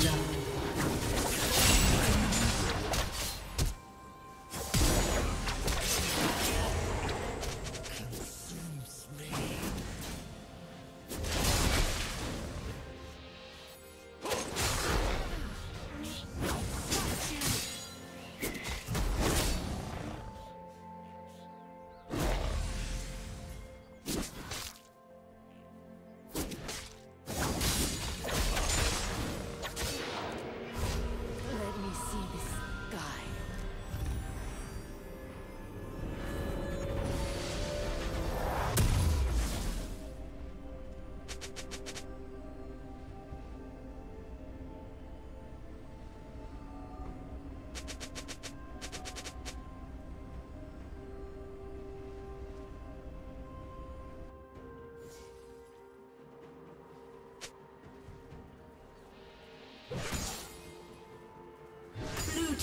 blood.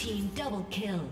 team double kill.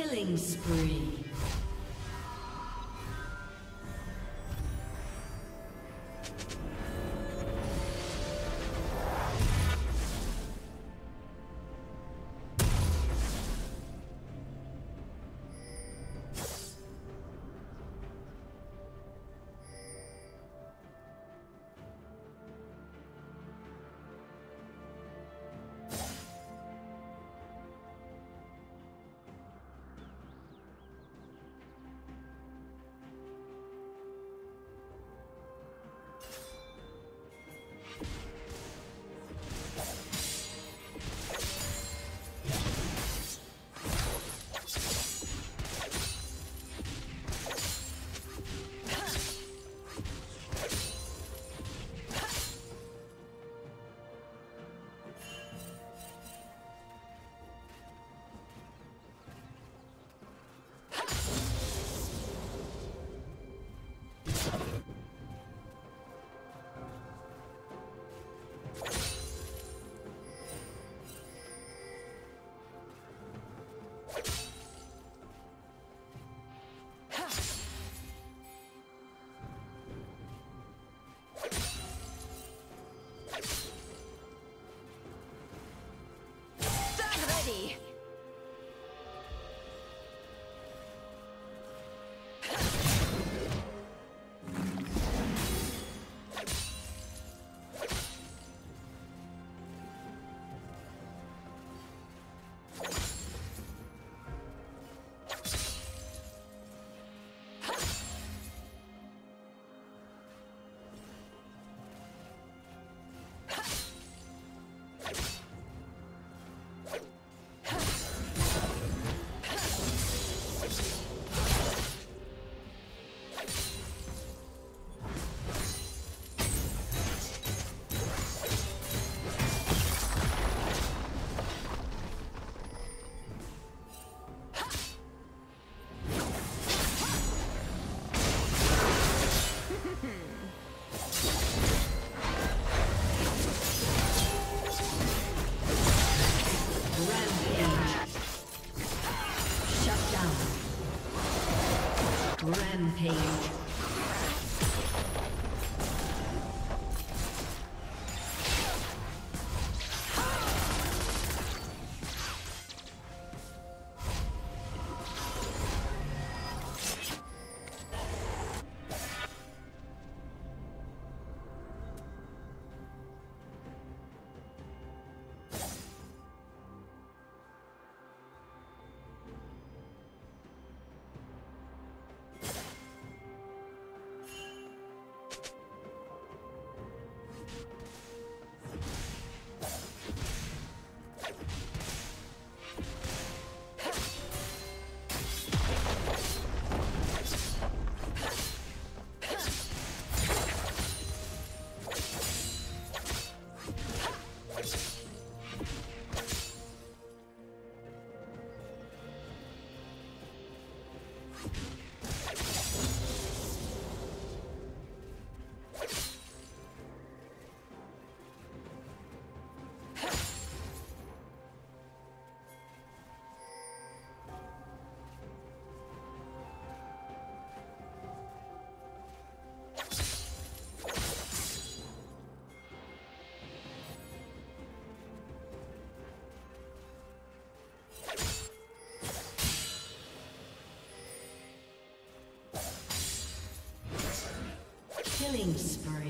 Killing spree. Rampage. Killing spree.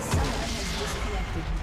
Someone summoner has disconnected.